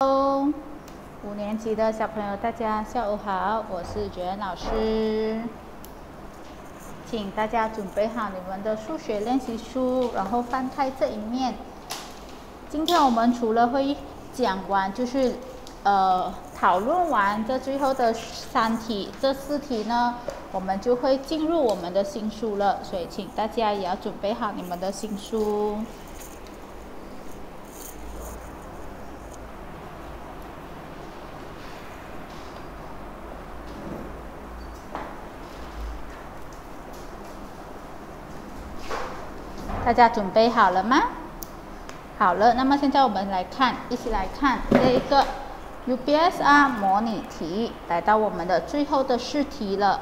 哦五年级的小朋友，大家下午好，我是娟老师，请大家准备好你们的数学练习书，然后翻开这一面。今天我们除了会讲完，就是呃讨论完这最后的三题，这四题呢，我们就会进入我们的新书了，所以请大家也要准备好你们的新书。大家准备好了吗？好了，那么现在我们来看，一起来看这一个 UBSR 模拟题，来到我们的最后的试题了。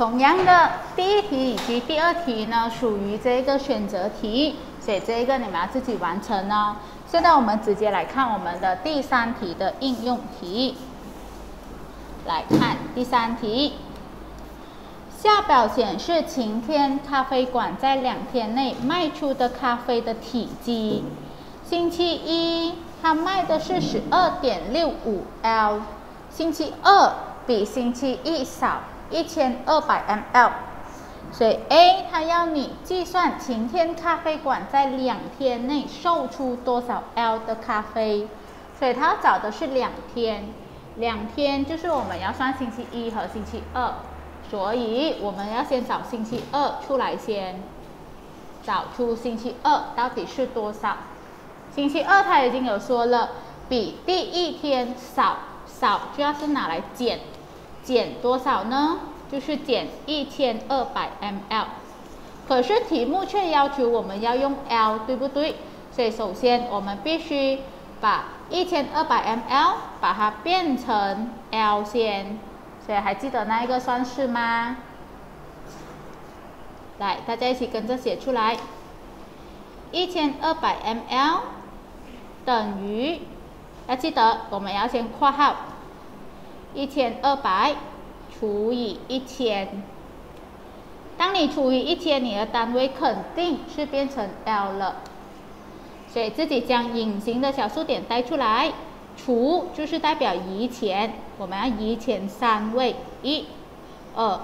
同样的，第一题以及第二题呢，属于这个选择题，所以这个你们要自己完成哦。现在我们直接来看我们的第三题的应用题。来看第三题，下表显示晴天咖啡馆在两天内卖出的咖啡的体积。星期一，它卖的是十二点六五 L，星期二比星期一少。一千二百 ml，所以 A 它要你计算晴天咖啡馆在两天内售出多少 L 的咖啡，所以它要找的是两天，两天就是我们要算星期一和星期二，所以我们要先找星期二出来先，找出星期二到底是多少。星期二它已经有说了，比第一天少，少就要是拿来减。减多少呢？就是减一千二百 ml。可是题目却要求我们要用 L，对不对？所以首先我们必须把一千二百 ml 把它变成 L 先。所以还记得那一个算式吗？来，大家一起跟着写出来。一千二百 ml 等于，要记得我们要先括号。一千二百除以一千，当你除以一千，你的单位肯定是变成 L 了，所以自己将隐形的小数点带出来，除就是代表移前，我们要移前三位，一、二、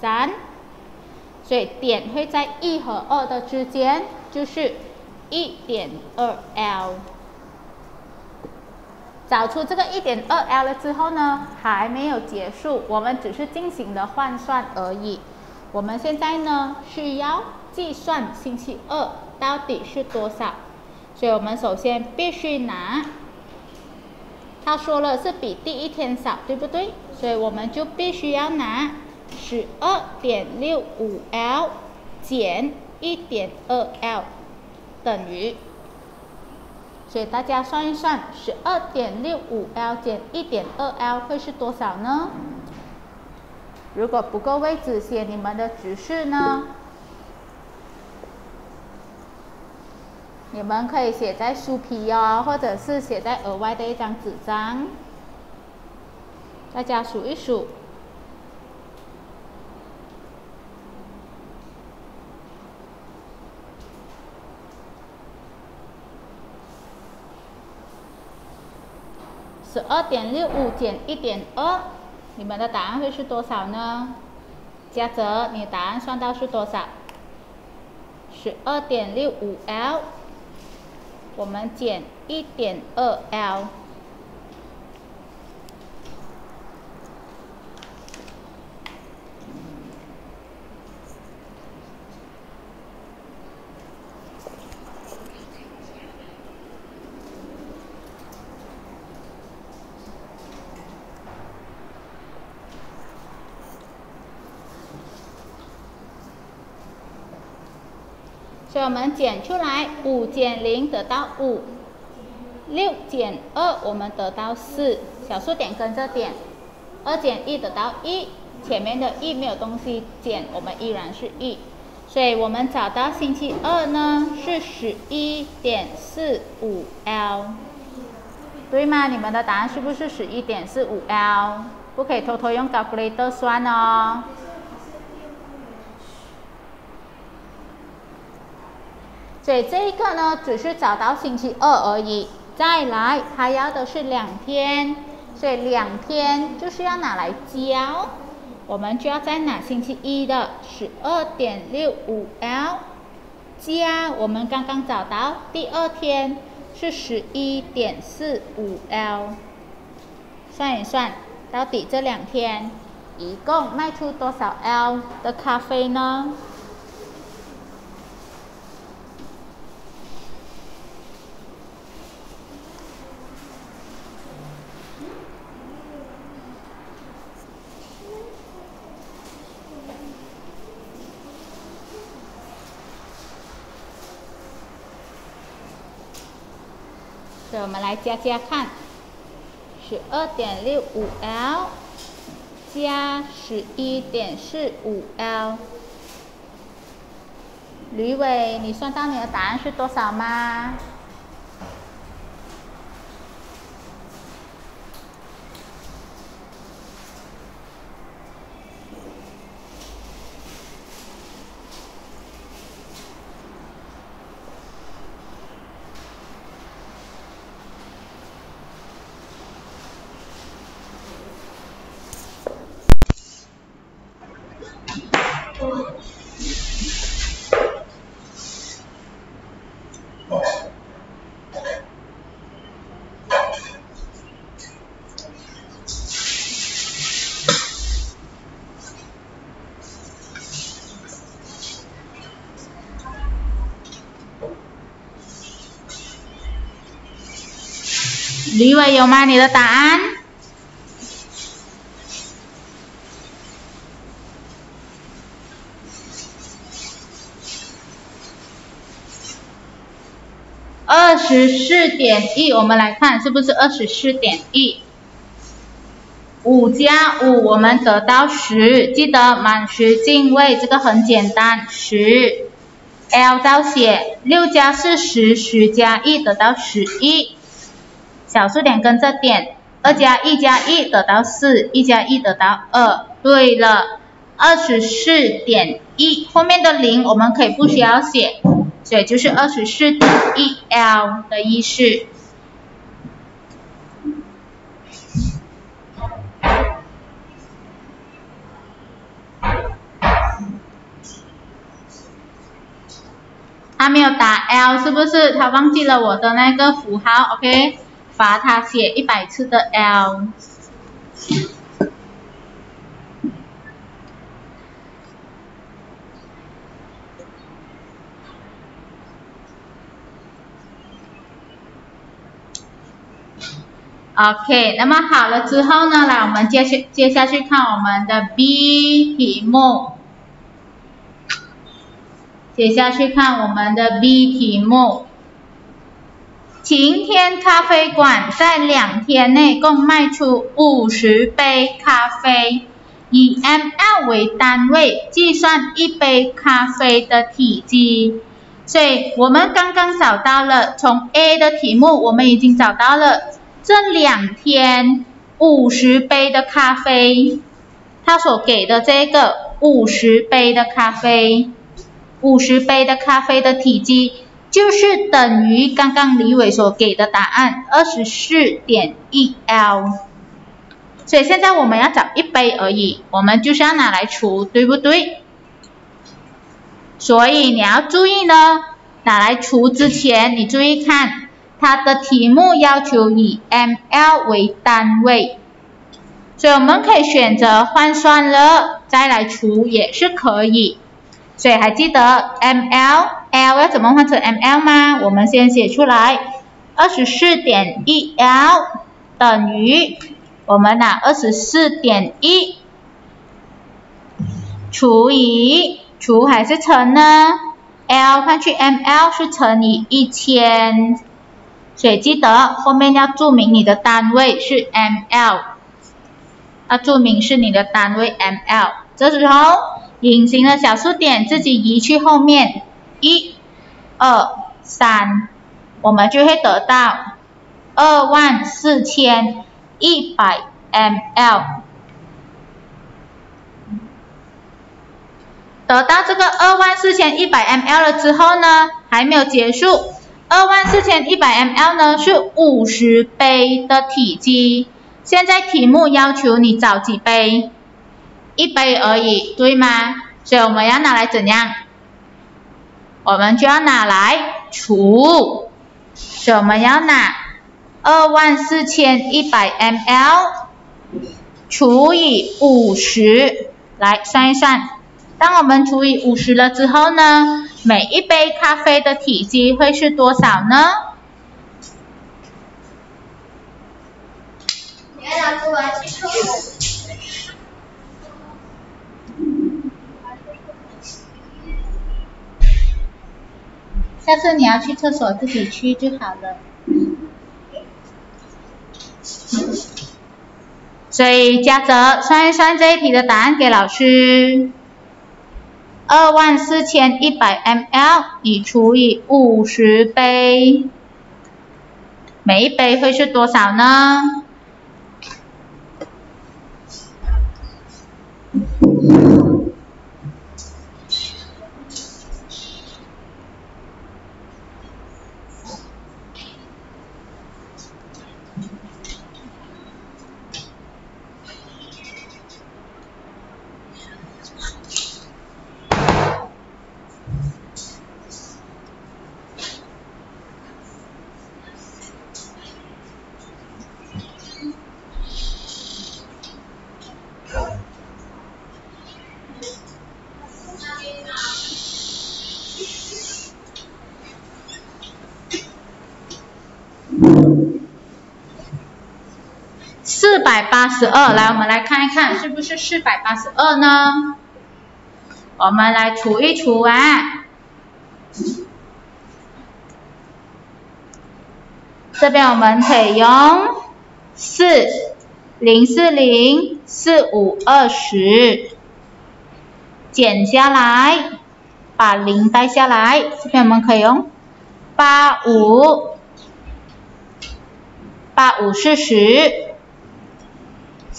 三，所以点会在一和二的之间，就是一点二 L。找出这个一点二 L 了之后呢，还没有结束，我们只是进行了换算而已。我们现在呢需要计算星期二到底是多少，所以我们首先必须拿，他说了是比第一天少，对不对？所以我们就必须要拿十二点六五 L 减一点二 L 等于。所以大家算一算，十二点六五 L 减一点二 L 会是多少呢？如果不够位置写你们的指示呢，你们可以写在书皮哦，或者是写在额外的一张纸张。大家数一数。十二点六五减一点二，你们的答案会是多少呢？嘉泽，你答案算到是多少？十二点六五 L，我们减一点二 L。所以我们减出来，五减零得到五，六减二我们得到四，小数点跟着点，二减一得到一，前面的一没有东西减，我们依然是一，所以我们找到星期二呢是十一点四五 L，对吗？你们的答案是不是十一点四五 L？不可以偷偷用 calculator 算哦。所以这一个呢，只是找到星期二而已。再来，他要的是两天，所以两天就是要拿来交，我们就要在拿星期一的十二点六五 L 加我们刚刚找到第二天是十一点四五 L，算一算，到底这两天一共卖出多少 L 的咖啡呢？我们来加加看，十二点六五 L 加十一点四五 L，吕伟，你算到你的答案是多少吗？有吗？你的答案？二十四点一，我们来看是不是二十四点一？五加五，我们得到十，记得满十进位，这个很简单，十。L 倒写，六加四十，十加一得到十一。小数点跟着点，二加一加一得到四，一加一得到二。对了，二十四点一，后面的零我们可以不需要写，所以就是二十四点一 L 的意思。他没有打 L 是不是？他忘记了我的那个符号，OK。罚他写一百次的 L。OK，那么好了之后呢，来我们接续接下去看我们的 B 题目。接下去看我们的 B 题目。晴天咖啡馆在两天内共卖出五十杯咖啡，以 ml 为单位计算一杯咖啡的体积。所以我们刚刚找到了，从 A 的题目我们已经找到了这两天五十杯的咖啡，他所给的这个五十杯的咖啡，五十杯的咖啡的体积。就是等于刚刚李伟所给的答案二十四点一 L，所以现在我们要找一杯而已，我们就是要拿来除，对不对？所以你要注意呢，拿来除之前，你注意看它的题目要求以 ml 为单位，所以我们可以选择换算了再来除也是可以。所以还记得 ml，l 要怎么换成 ml 吗？我们先写出来，二十四点一 L 等于我们拿二十四点一除以除还是乘呢？L 换去 ml 是乘以一千，所以记得后面要注明你的单位是 ml，要注明是你的单位 ml，这时候。隐形的小数点自己移去后面，一、二、三，我们就会得到二万四千一百 ml。得到这个二万四千一百 ml 了之后呢，还没有结束，二万四千一百 ml 呢是五十杯的体积。现在题目要求你找几杯？一杯而已，对吗？所以我们要拿来怎样？我们就要拿来除，所以我们要拿二万四千一百 ml 除以五十，来算一算。当我们除以五十了之后呢，每一杯咖啡的体积会是多少呢？下次你要去厕所自己去就好了。所以嘉泽算一算这一题的答案给老师，二万四千一百 ml 你除以五十杯，每一杯会是多少呢？四百八十二，来，我们来看一看，是不是四百八十二呢？我们来除一除啊。这边我们可以用四零四零四五二十减下来，把零带下来，这边我们可以用八五八五四十。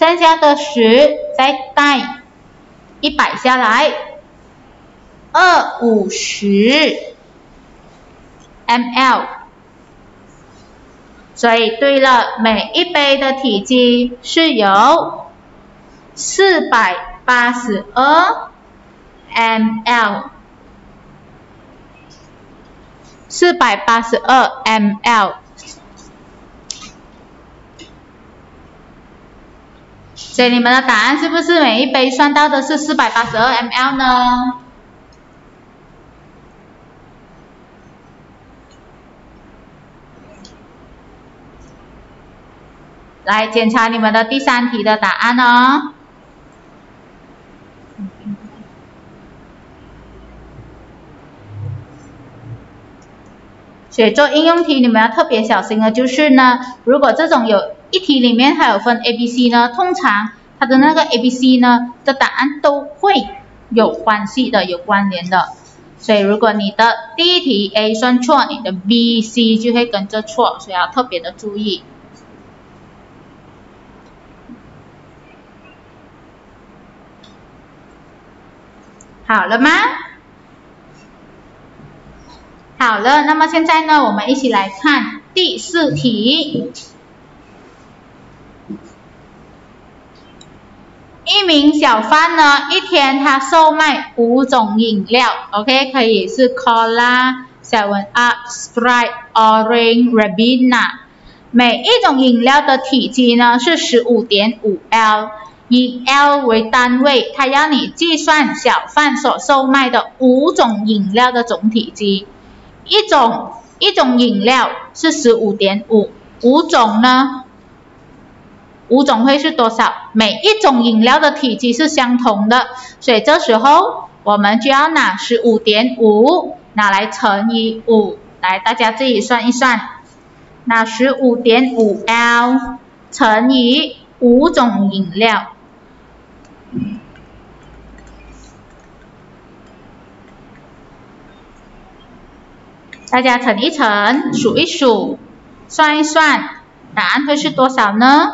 剩下的十再带一百下来，二五十 ml，所以对了，每一杯的体积是有四百八十二 ml，四百八十二 ml。所以你们的答案是不是每一杯算到的是四百八十二 ml 呢？来检查你们的第三题的答案哦。写作应用题你们要特别小心的就是呢，如果这种有。一题里面还有分 A、B、C 呢，通常它的那个 A、B、C 呢的答案都会有关系的，有关联的。所以如果你的第一题 A 算错，你的 B、C 就会跟着错，所以要特别的注意。好了吗？好了，那么现在呢，我们一起来看第四题。一名小贩呢，一天他售卖五种饮料，OK，可以是 Cola、Seven Up、Sprite、Orange、r a b i n a 每一种饮料的体积呢是十五点五 L，以 L 为单位，他要你计算小贩所售卖的五种饮料的总体积。一种一种饮料是十五点五，五种呢？五种会是多少？每一种饮料的体积是相同的，所以这时候我们就要拿十五点五拿来乘以五，来大家自己算一算，拿十五点五 L 乘以五种饮料，大家乘一乘，数一数，算一算，答案会是多少呢？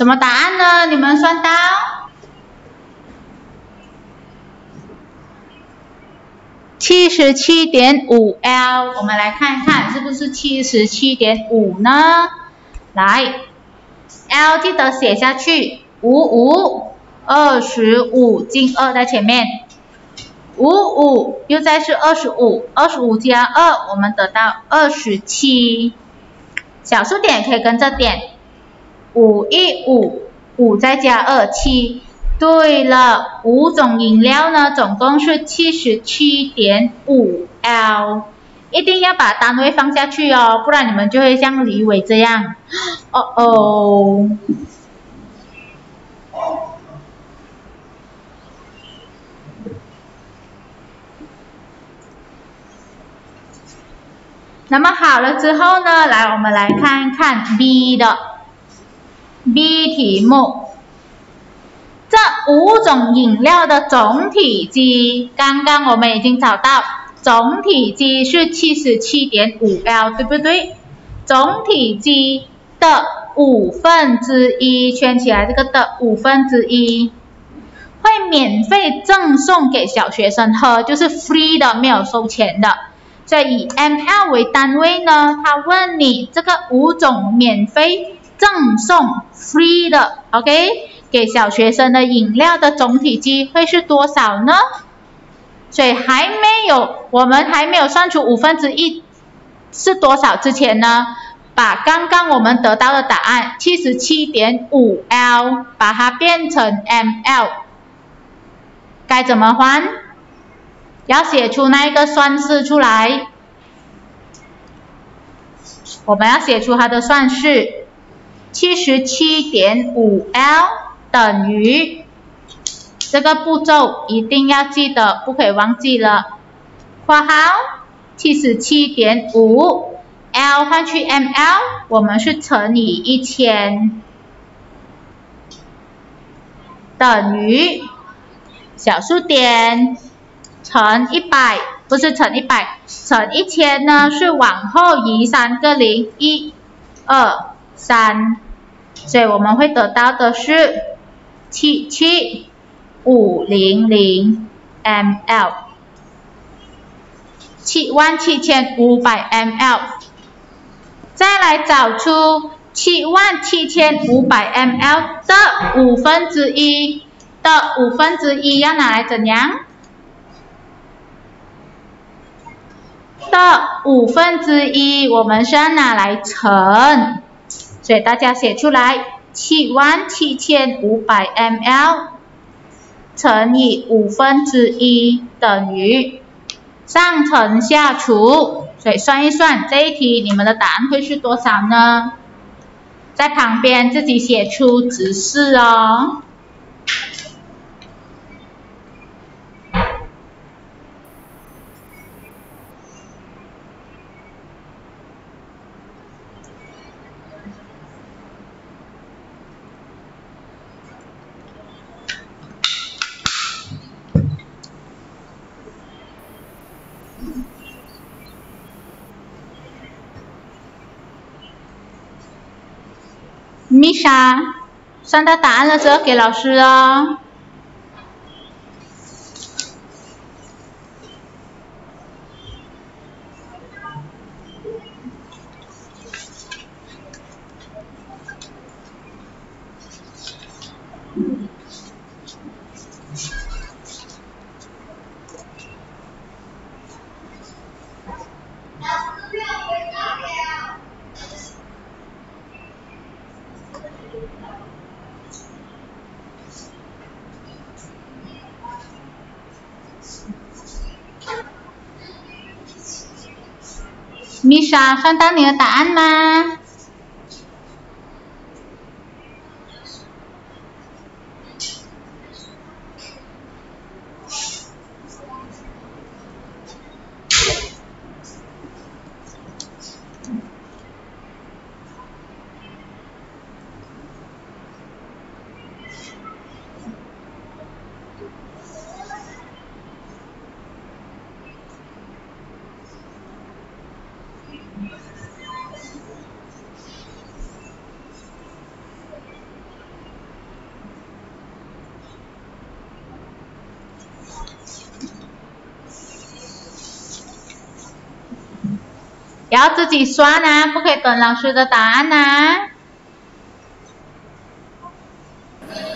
什么答案呢？你们算到七十七点五 L，我们来看一看是不是七十七点五呢？来，L 记得写下去，五五二十五进二在前面，五五又再是二十五，二十五加二，我们得到二十七，小数点可以跟着点。五一五五再加二七，对了，五种饮料呢，总共是七十七点五 L，一定要把单位放下去哦，不然你们就会像李伟这样，哦哦。那么好了之后呢，来我们来看看 B 的。B 题目，这五种饮料的总体积，刚刚我们已经找到，总体积是七十七点五 L，对不对？总体积的五分之一，圈起来这个的五分之一，会免费赠送给小学生喝，就是 free 的，没有收钱的。所以以 ml 为单位呢，他问你这个五种免费。赠送 free 的，OK，给小学生的饮料的总体积会是多少呢？所以还没有，我们还没有算出五分之一是多少之前呢，把刚刚我们得到的答案七十七点五 L，把它变成 ml，该怎么还？要写出那一个算式出来，我们要写出它的算式。七十七点五 L 等于这个步骤一定要记得，不可以忘记了。括号七十七点五 L 换去 mL，我们是乘以一千，等于小数点乘一百，不是乘一百，乘一千呢是往后移三个零，一、二。三，所以我们会得到的是七七五零零 mL，七万七千五百 mL。再来找出七万七千五百 mL 的五分之一的五分之一要拿来怎样？的五分之一我们先拿来乘。给大家写出来，七万七千五百 mL 乘以五分之一等于上乘下除，所以算一算这一题你们的答案会是多少呢？在旁边自己写出指示哦。米莎，算到答案了之后给老师哦。想看到你的答案吗？要自己算啊，不可以等老师的答案呐。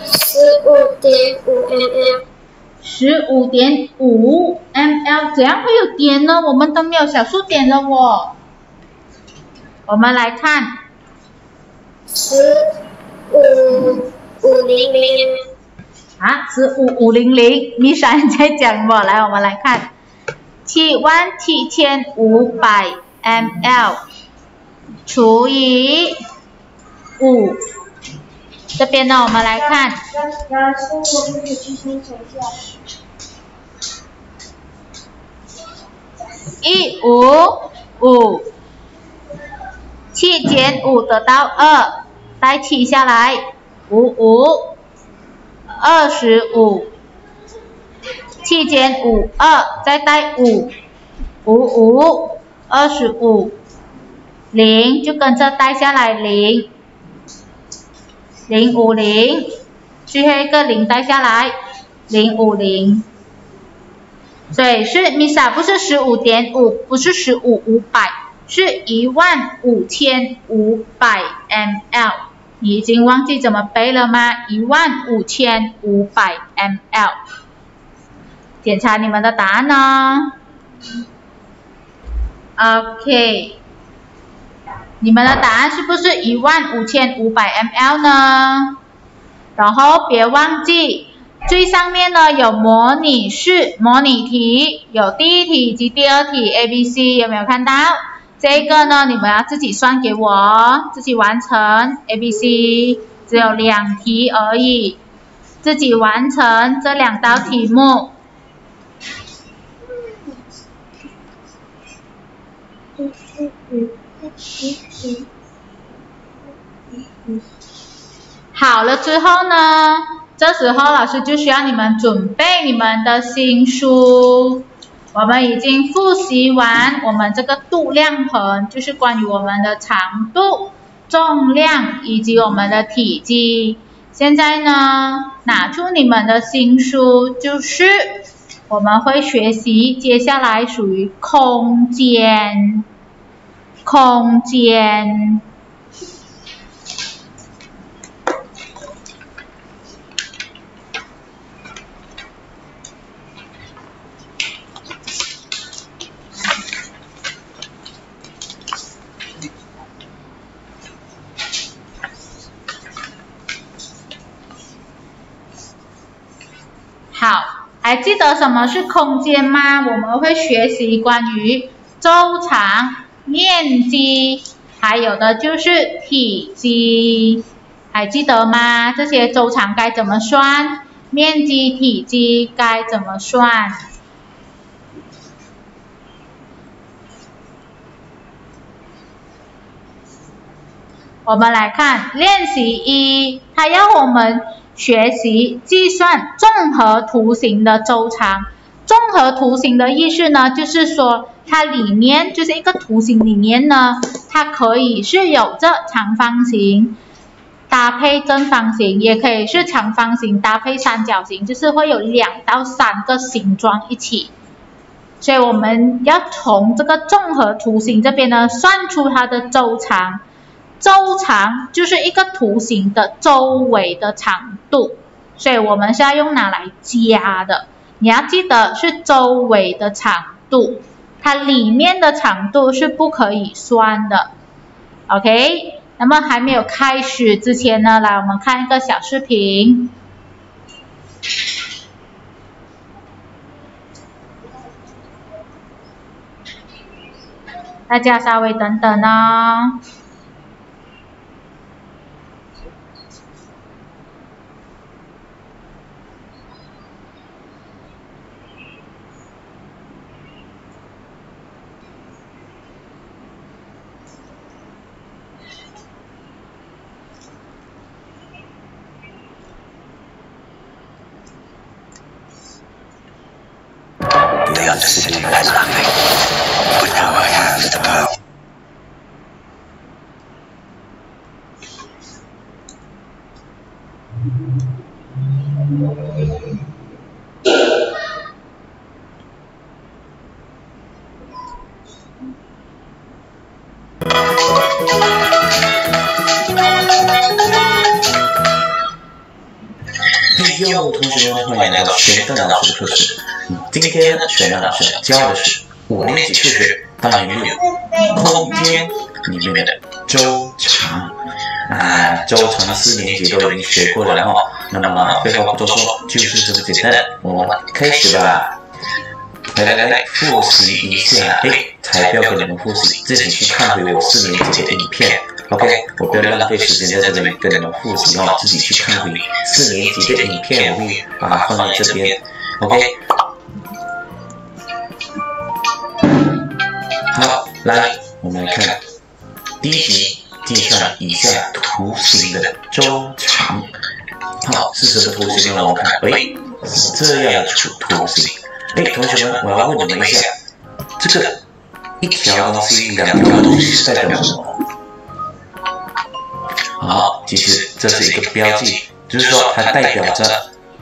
十五点五 ml。十五点五 ml，怎样会有点呢？我们都没有小数点了哦。我们来看，十五五零零。啊，十五五零零，米莎在讲么？来，我们来看，七万七千五百。Ml 除以五，这边呢，我们来看，一五五，七减五得到二，带七下来，五五，二十五，七减五二，再带五，五五。二十五，零就跟着带下来零，零五零，最后一个零带下来，零五零，所以是 Misa 不是十五点五，不是十五五百，是一万五千五百 ml，你已经忘记怎么背了吗？一万五千五百 ml，检查你们的答案呢？OK，你们的答案是不是一万五千五百 ml 呢？然后别忘记最上面呢有模拟式模拟题，有第一题以及第二题 A、B、C 有没有看到？这个呢你们要自己算给我，自己完成 A、B、C，只有两题而已，自己完成这两道题目。好了之后呢，这时候老师就需要你们准备你们的新书。我们已经复习完我们这个度量衡，就是关于我们的长度、重量以及我们的体积。现在呢，拿出你们的新书，就是我们会学习接下来属于空间。空间。好，还记得什么是空间吗？我们会学习关于周长。面积，还有的就是体积，还记得吗？这些周长该怎么算？面积、体积该怎么算？我们来看练习一，它要我们学习计算综合图形的周长。综合图形的意思呢，就是说。它里面就是一个图形里面呢，它可以是有着长方形搭配正方形，也可以是长方形搭配三角形，就是会有两到三个形状一起。所以我们要从这个综合图形这边呢，算出它的周长。周长就是一个图形的周围的长度，所以我们是要用拿来加的。你要记得是周围的长度。它里面的长度是不可以算的，OK？那么还没有开始之前呢，来我们看一个小视频。大家稍微等等哦。I'm just sitting there nothing. But now I have the power. Thank you. 嘿哟，同学们，欢迎来到玄邓老师的课室。今天玄邓老师教的是五年级数学单元六空间里面的周长。啊，周长四年级都已经学过了，然后，那么废话不多说，就是这么简单，我们开始吧。来来来，复习一下，哎，才不要跟你们复习，自己去看回我四年级的影片。OK，我不要浪费时间在这里跟你们复习哦，自己去看回四年级的影片，我会把它放在这边。OK。好，来，我们来看第一题，计算以下图形的周长。好，是什么图形呢？我们看，哎，是这样的图图形。哎，同学们，我要问你们一下，这个一条东西、两条东西是代表什么？好，其实这是一个标记，就是说它代表着，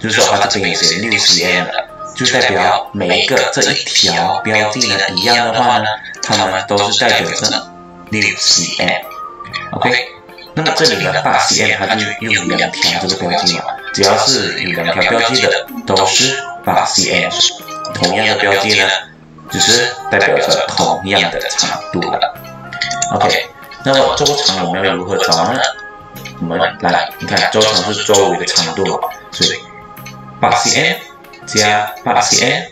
就是说它这边也是六十 m 的，就代表每一个这一条标记呢一样的话呢，它们都是代表着六十 m。OK，那么这里的八 cm 它就用两条这个标记嘛，只要是有两条标记的都是八 cm。同样的标记呢，只是代表着同样的长度了。OK，那么周长我们要如何找呢？我们来，你看周长是周围的长度，所以八 cm 加八 cm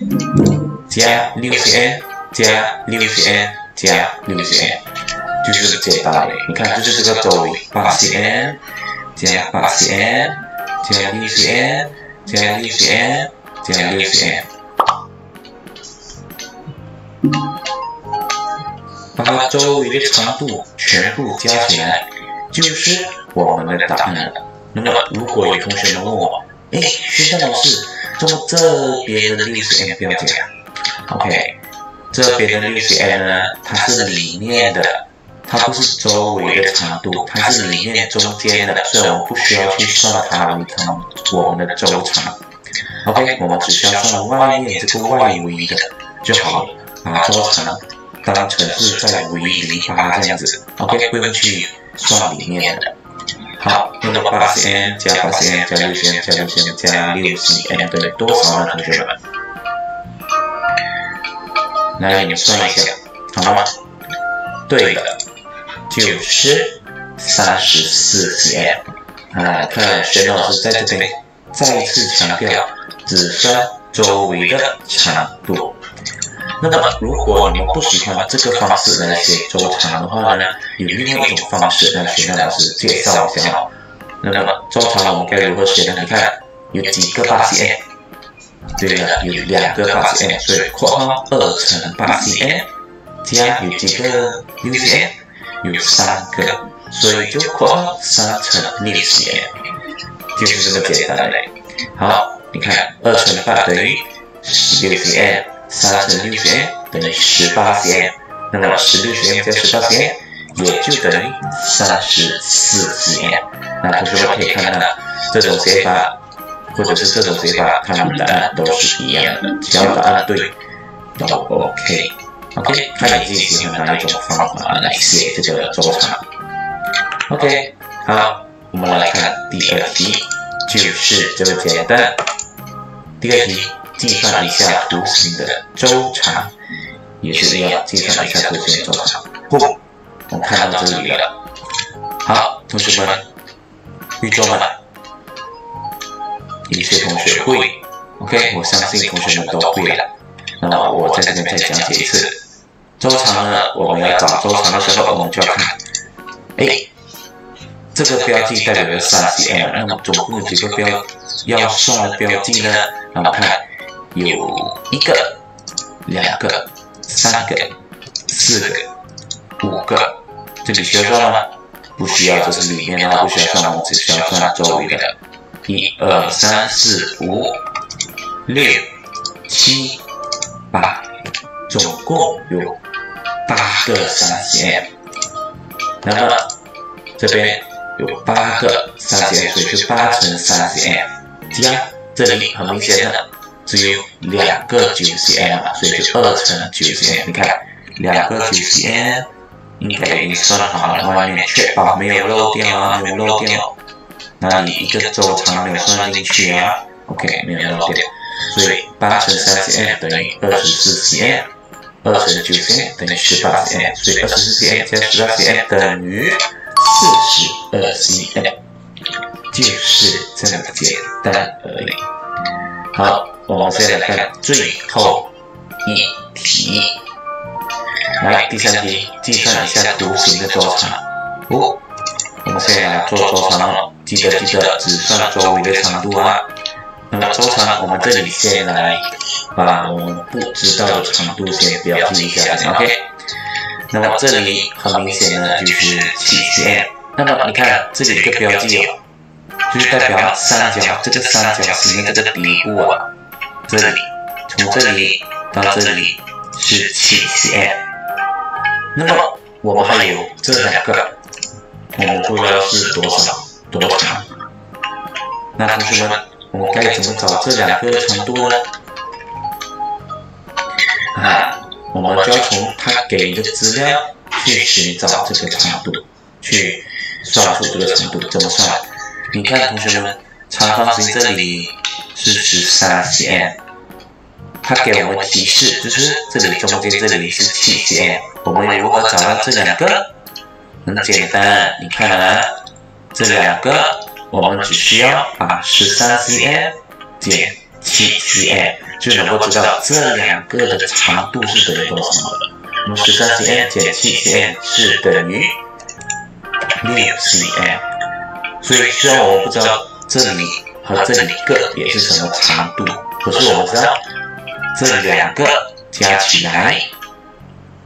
加六 cm 加六 cm 加六 cm，就是这么简单的。你看，就是这个周围八 cm 加八 cm 加六 cm 加六 cm 加六 cm。把它周围的长度全部加起来，就是我们的答案了。那么，如果有同学们问我，哎，学校老师，怎么这边的六十 m 标记啊？OK，这边的六十 m 呢，它是里面的，它不是周围的长度，它是里面中间的，所以我们不需要去算它为成我们的周长。OK，我们只需要算外面这个外围的就好了，把周长。当成是在五一零八这样子，OK，不用去算里面的。好，那么八十 m 加八十 m 加六十 m 加六十 m 加六十 m 等于多少呢？同学们，来你们算一下，好了吗？对的，就是三十四 cm。啊，看沈老师在这边再次强调，只算周围的长度。那么，如果你不喜欢这个方式来写周长的话呢，有另外一种方式，来学老师介绍一下。那么，周长我们该如何写呢？你看，有几个八 cm？对了，有两个八 cm，所以括号二乘八 cm 加有几个六 cm？有三个，所以就括号三乘六 cm，就是这么简单嘞。好，你看，二乘八等于十六 cm。三乘六十 m 等于十八 cm，那么十六 cm 加十八 cm 也就等于三十四 cm。那同学们可以看到，这种写法或者是这种写法，它们答案都是一样的，只要答案对都 OK。OK，看你自己喜欢哪一种方法来写这个周长。OK，好，我们来看第二题，就是这么简单。第二题。计算一下图形的周长，也是一样，计算一下图形的周长。不，我看到这里了。好，同学们，预做吗？一些同学会，OK，我相信同学们都会了。那么我在这边再讲解一次，周长呢，我们要找周长的时候，我们就要看，哎，这个标记代表着三 cm，那么总共有几个标要算的标记呢？那我们看，有一个、两个、三个、四个、五个，这里需要算吗？不需要，这是里面的，不需要算，我们只需要算周围的。一二三四五六七八，总共有。八个三 cm，那么这边有八个三 cm，所以是八乘三 cm。这样这里很明显的只有两个九 cm，所以就二乘九 cm。你看两个九 cm，应该已经算好了，外面确保没有漏掉啊，没有漏掉。那你一个周长没有算进去啊？OK，没有漏掉，所以八乘三 cm 等于二十四 cm。二乘九 cm 等于十八 cm，所以二十四 cm 加十八 cm 等于四十二 cm，就是这么简单而已。好，我们现在来看最后一题。来，第三题，计算一下图形的周长。哦，我们现在来做周长了，记得记得只算周围的长度啊。那么周长，我们这里先来。把我们不知道的长度先标记一下，OK。那么这里很明显呢，就是七 cm。那么你看这里一个标记哦，就是代表三角这个三角形的这个底部啊，这里从这里到这里是七 cm。那么我们还有这两个，我们不知道是多少多长。那同学们，我们该怎么找这两个长度呢？啊，我们就要从他给的资料去寻找这个长度，去算出这个长度怎么算？你看，同学们，长方形这里是十三 cm，它给我们提示就是这里中间这里是七 cm，我们如何找到这两个？很简单，你看啊，这两个我们只需要把十三 cm 减七 cm。就能够知道这两个的长度是等于多少了。那么十三 cm 减七 cm 是等于六 cm。所以虽然我们不知道这里和这里个别是什么长度，可是我们知道这两个加起来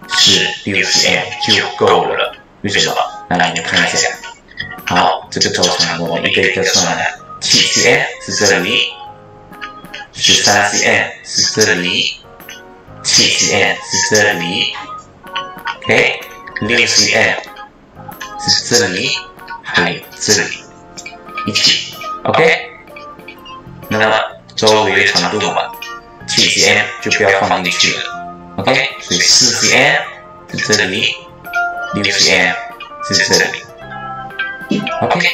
是六 cm 就够了。为什么？来，我们看一下。好，这个周长我们一个一个算。七 cm 是这里。十三 cm 是这里，七 cm 是这里，OK，六 cm 是这里，还有这里，一起，OK。那么周围长度嘛，七 cm 就不要放进去了，OK。所以四 cm 是这里，六 cm 是这里，OK，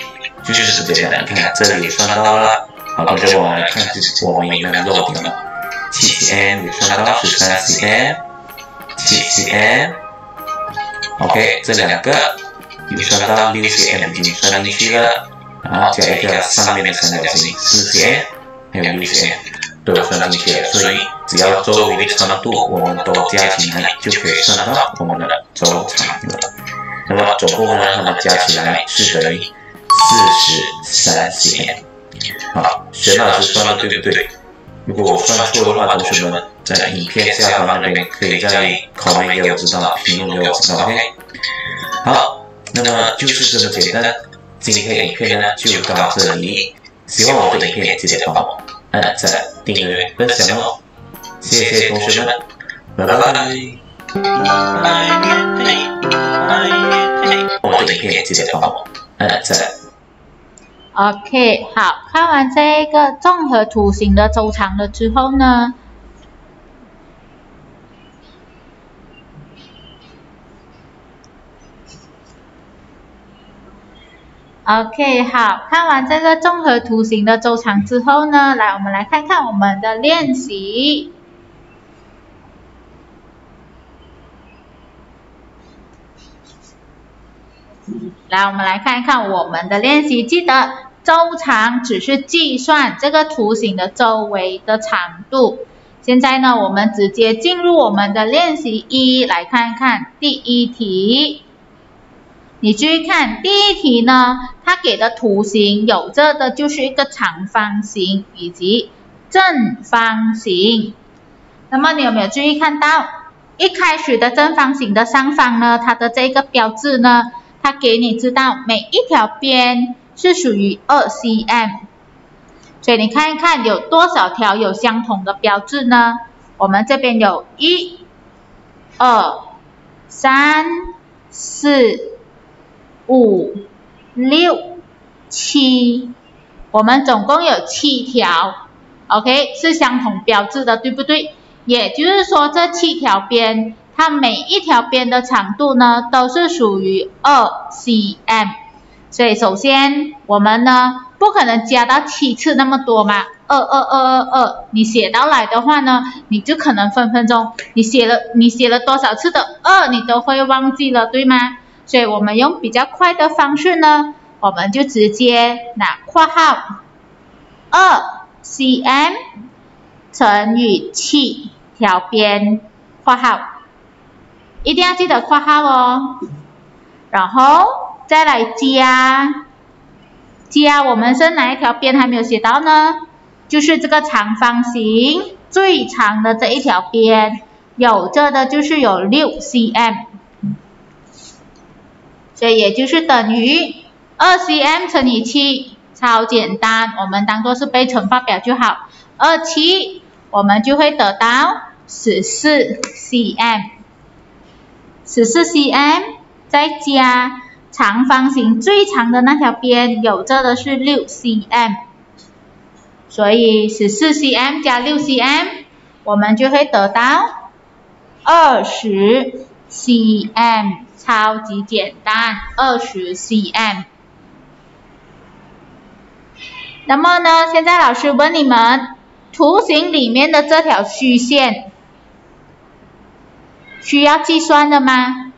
就是这样的。你看这里算到了。好，同学们，我们来看，这我们有没有漏掉呢？七 cm 有算到十三 cm，七 cm，OK，这两个有算到六 cm 已经算进去了，然后加一个上面的三角形四 cm，还有六 cm 都算进去了，所以只要周围的长度我们都加起来，就可以算到我们的周长了。那么总共呢，它们加起来是等于四十三 cm。好，沈老师算的对不对？如果我算错的话，同学们在影片下方那边可以在口面给我知道，评论给我知道，OK？好，那么就是这么简单。今天的影片呢就到这里，喜欢我的影片记得帮我按赞、订阅、分享哦，谢谢同学们，拜拜。我的影片记得帮我按赞。OK，好，看完这个综合图形的周长了之后呢，OK，好，看完这个综合图形的周长之后呢，来，我们来看看我们的练习。来，我们来看一看我们的练习。记得周长只是计算这个图形的周围的长度。现在呢，我们直接进入我们的练习一，来看一看第一题。你注意看第一题呢，它给的图形有这的就是一个长方形以及正方形。那么你有没有注意看到一开始的正方形的上方呢？它的这个标志呢，它给你知道每一条边是属于二 cm。所以你看一看有多少条有相同的标志呢？我们这边有一、二、三、四。五、六、七，我们总共有七条，OK，是相同标志的，对不对？也就是说，这七条边，它每一条边的长度呢，都是属于二 cm。所以，首先我们呢，不可能加到七次那么多嘛，二二二二二，你写到来的话呢，你就可能分分钟，你写了你写了多少次的二，你都会忘记了，对吗？所以我们用比较快的方式呢，我们就直接拿括号二 cm 乘以七条边括号，一定要记得括号哦。然后再来加加，我们是哪一条边还没有写到呢？就是这个长方形最长的这一条边，有着的就是有六 cm。所以也就是等于二 cm 乘以七，超简单，我们当做是背乘法表就好。二七，我们就会得到十四 cm，十四 cm 再加长方形最长的那条边，有着的是六 cm，所以十四 cm 加六 cm，我们就会得到二十 cm。超级简单，二十 cm。那么呢，现在老师问你们，图形里面的这条虚线需要计算的吗？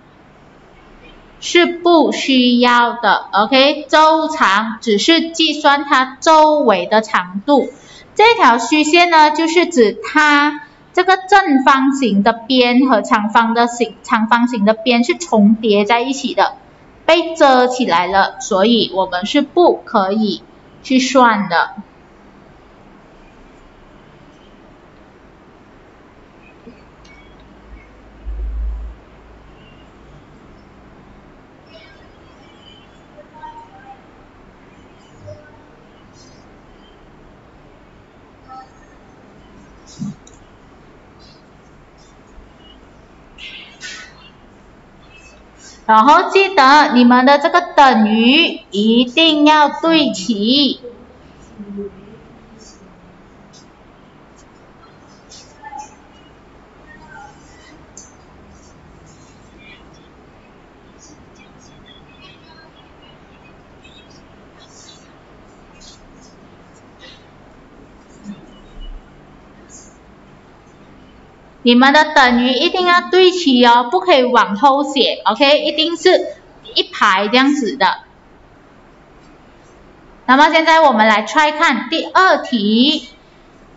是不需要的，OK？周长只是计算它周围的长度，这条虚线呢，就是指它。这个正方形的边和长方的形长方形的边是重叠在一起的，被遮起来了，所以我们是不可以去算的。然后记得你们的这个等于一定要对齐。你们的等于一定要对齐哦，不可以往后写，OK？一定是一排这样子的。那么现在我们来 try 看第二题，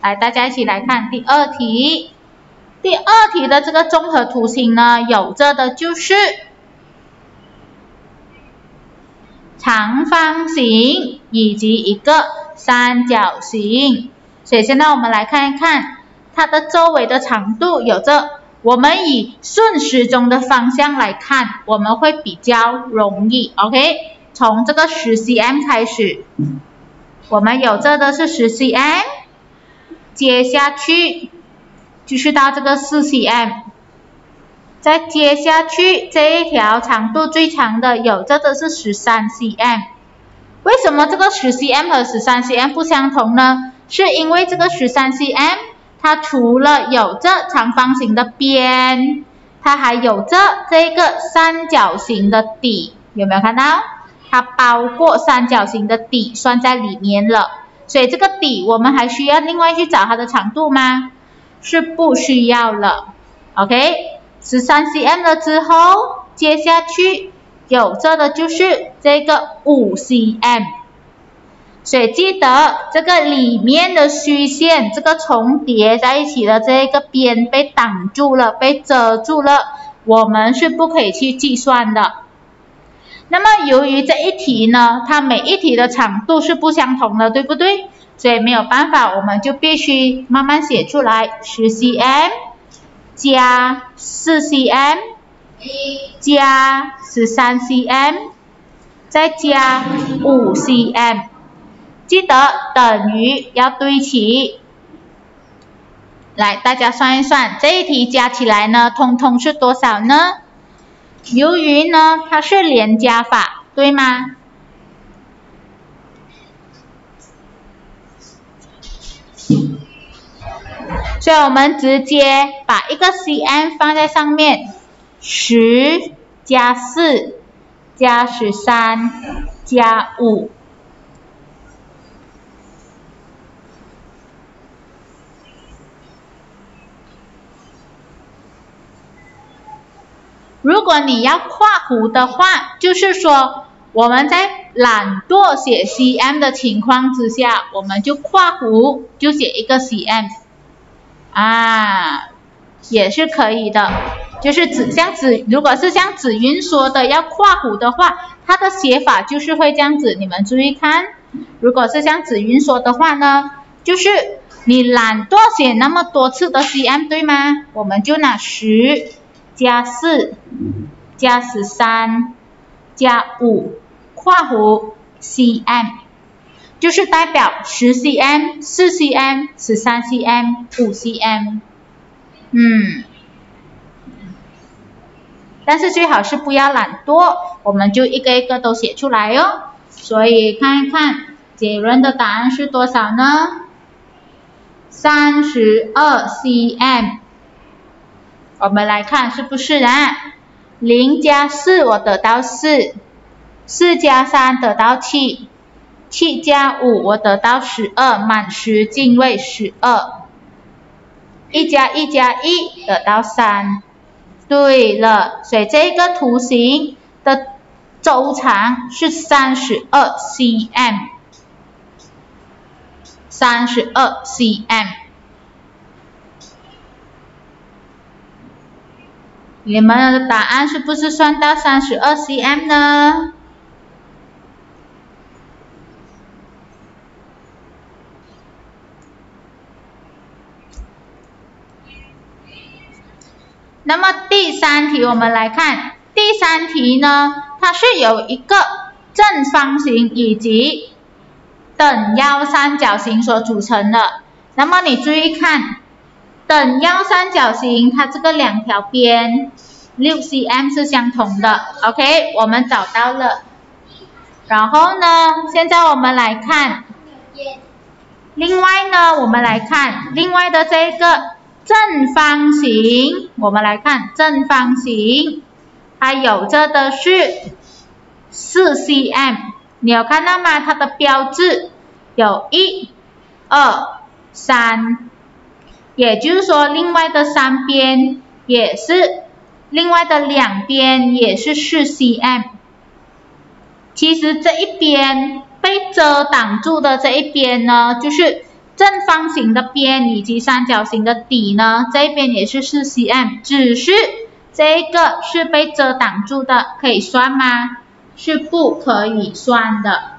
来大家一起来看第二题。第二题的这个综合图形呢，有着的就是长方形以及一个三角形。所以现在我们来看一看。它的周围的长度有着，我们以顺时钟的方向来看，我们会比较容易，OK？从这个十 cm 开始，我们有这的是十 cm，接下去就是到这个四 cm，再接下去这一条长度最长的有这的是十三 cm，为什么这个十 cm 和十三 cm 不相同呢？是因为这个十三 cm。它除了有着长方形的边，它还有着这个三角形的底，有没有看到？它包括三角形的底算在里面了，所以这个底我们还需要另外去找它的长度吗？是不需要了。OK，十三 cm 了之后，接下去有着的就是这个五 cm。所以记得这个里面的虚线，这个重叠在一起的这一个边被挡住了，被遮住了，我们是不可以去计算的。那么由于这一题呢，它每一题的长度是不相同的，对不对？所以没有办法，我们就必须慢慢写出来，十 cm 加四 cm 加十三 cm 再加五 cm，记得等于要对齐。来，大家算一算，这一题加起来呢，通通是多少呢？由于呢，它是连加法，对吗？所以我们直接把一个 cm 放在上面，十加四加十三加五。如果你要跨弧的话，就是说我们在懒惰写 cm 的情况之下，我们就跨弧就写一个 cm，啊，也是可以的。就是子像子，如果是像子云说的要跨弧的话，它的写法就是会这样子。你们注意看，如果是像子云说的话呢，就是你懒惰写那么多次的 cm 对吗？我们就拿十。加四，加十三，加五，括弧 cm，就是代表十 cm、四 cm、十三 cm、五 cm。嗯，但是最好是不要懒惰，我们就一个一个都写出来哟。所以看一看结论的答案是多少呢？三十二 cm。我们来看是不是啊？零加四我得到四，四加三得到七，七加五我得到十二，满十进位十二，一加一加一得到三。对了，所以这个图形的周长是三十二 cm，三十二 cm。你们的答案是不是算到三十二 cm 呢？那么第三题我们来看，第三题呢，它是由一个正方形以及等腰三角形所组成的。那么你注意看。等腰三角形，它这个两条边六 cm 是相同的，OK，我们找到了。然后呢，现在我们来看，另外呢，我们来看另外的这个正方形，我们来看正方形，它有着的是四 cm，你有看到吗？它的标志有一、二、三。也就是说，另外的三边也是，另外的两边也是四 cm。其实这一边被遮挡住的这一边呢，就是正方形的边以及三角形的底呢，这一边也是四 cm，只是这个是被遮挡住的，可以算吗？是不可以算的。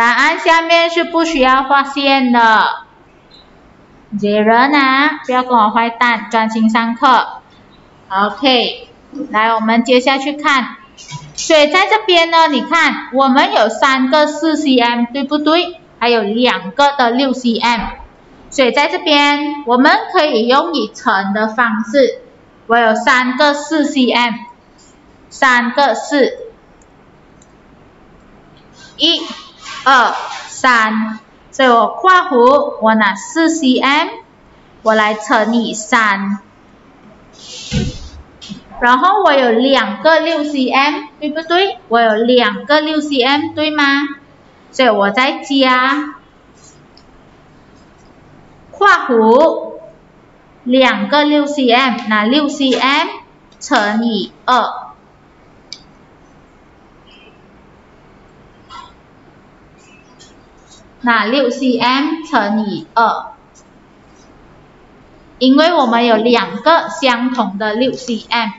答案下面是不需要画线的。接着呢，不要跟我坏蛋，专心上课。OK，来，我们接下去看。所以在这边呢，你看，我们有三个四 cm，对不对？还有两个的六 cm。所以在这边，我们可以用以乘的方式。我有三个四 cm，三个四，一。二三，所以我括弧，我拿四 cm，我来乘以三，然后我有两个六 cm，对不对？我有两个六 cm，对吗？所以我再加括弧两个六 cm，拿六 cm 乘以二。那六 cm 乘以二，因为我们有两个相同的六 cm，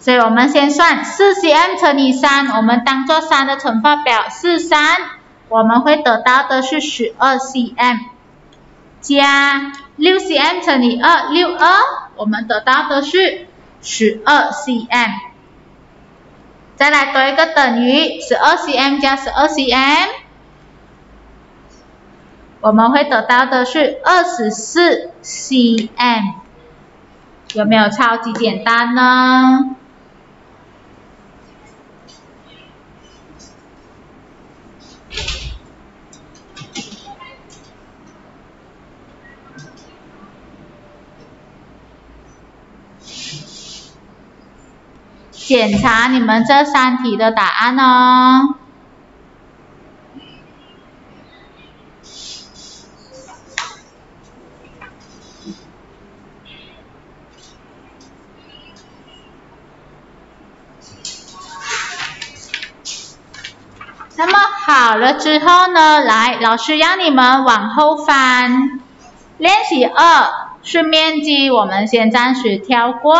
所以我们先算四 cm 乘以三，我们当做三的乘法表，四三，我们会得到的是十二 cm，加六 cm 乘以二，六二，我们得到的是。十二 cm，再来多一个等于十二 cm 加十二 cm，我们会得到的是二十四 cm，有没有超级简单呢？检查你们这三题的答案哦。那么好了之后呢，来，老师让你们往后翻，练习二是面积，我们先暂时跳过。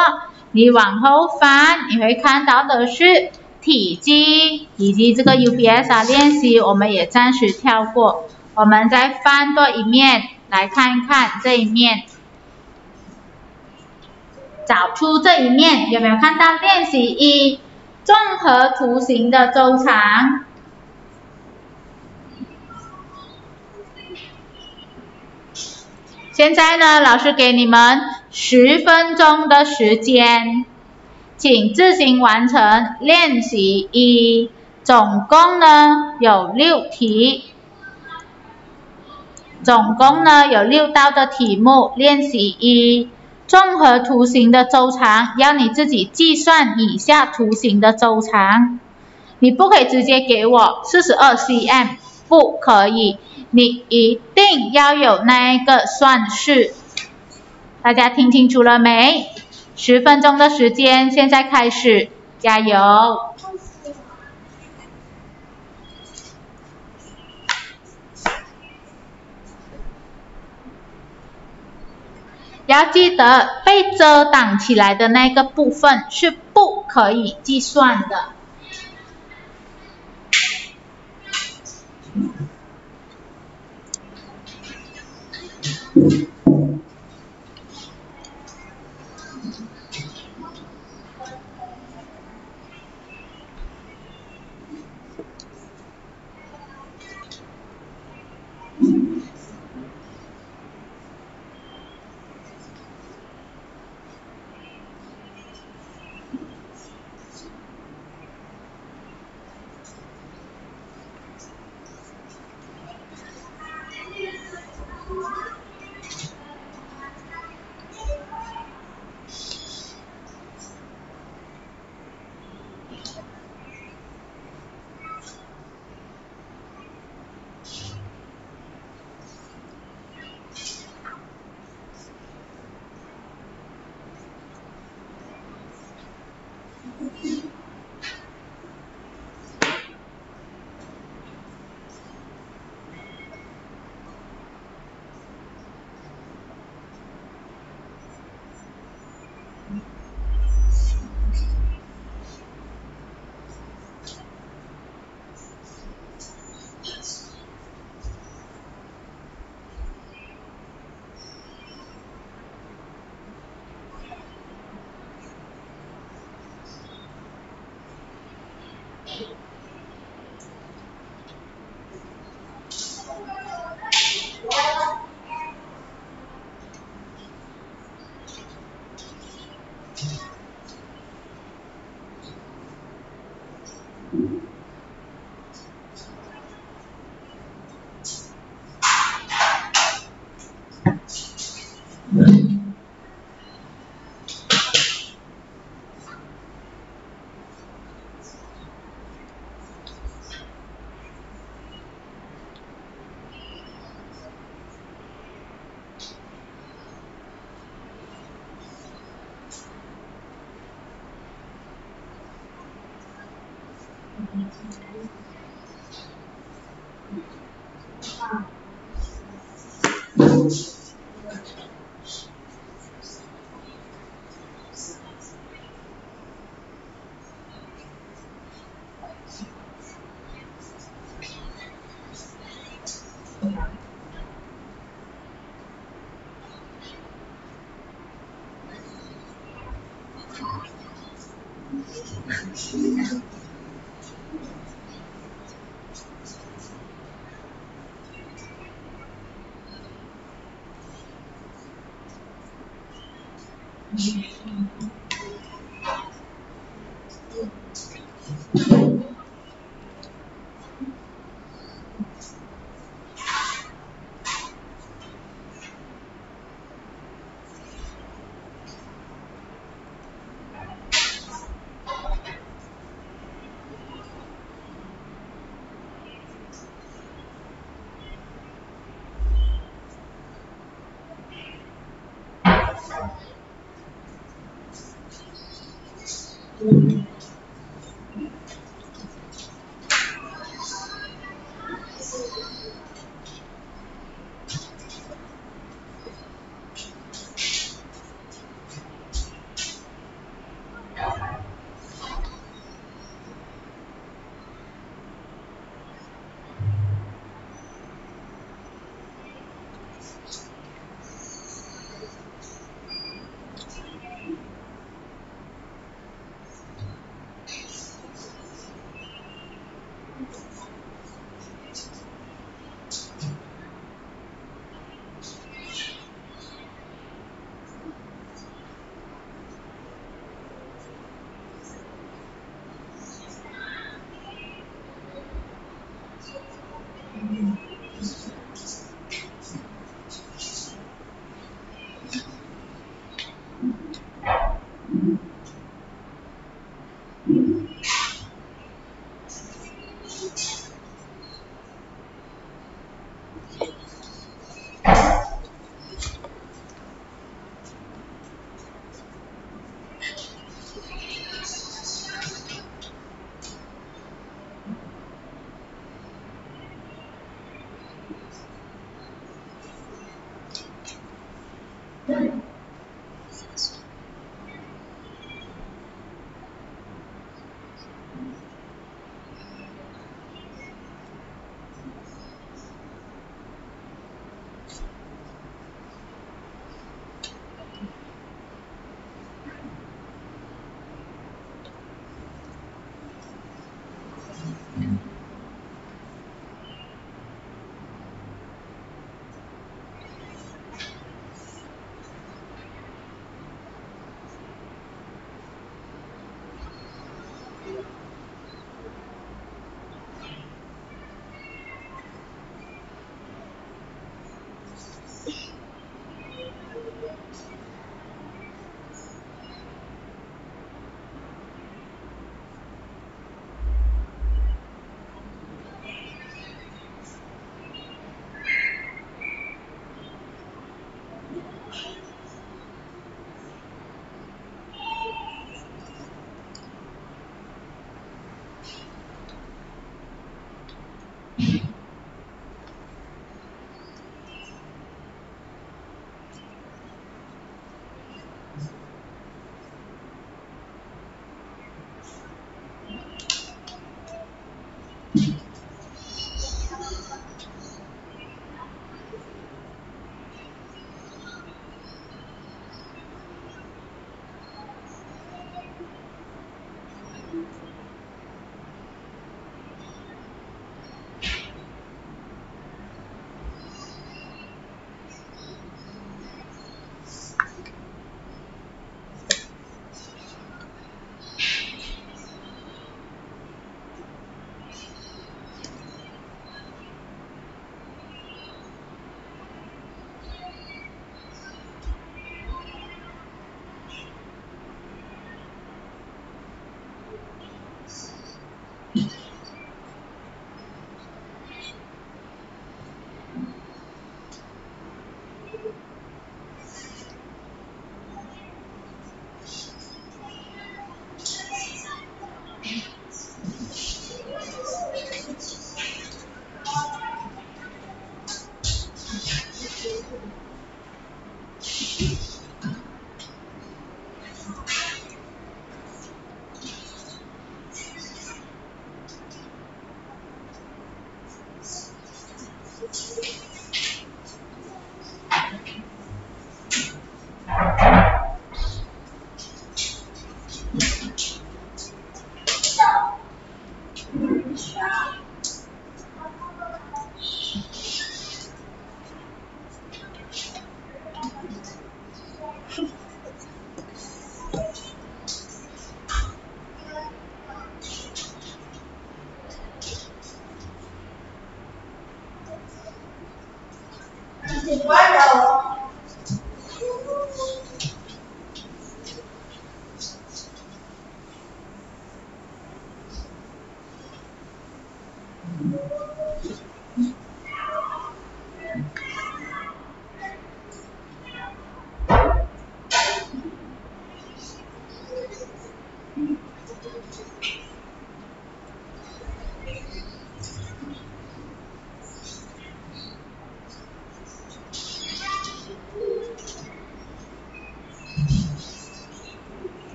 你往后翻，你会看到的是体积以及这个 UBS 练习，我们也暂时跳过。我们再翻多一面来看看这一面，找出这一面有没有看到练习一综合图形的周长？现在呢，老师给你们十分钟的时间，请自行完成练习一。总共呢有六题，总共呢有六道的题目。练习一，综合图形的周长，要你自己计算以下图形的周长。你不可以直接给我四十二 cm，不可以。你一定要有那个算式，大家听清楚了没？十分钟的时间，现在开始，加油！要记得被遮挡起来的那个部分是不可以计算的。Thank you. much.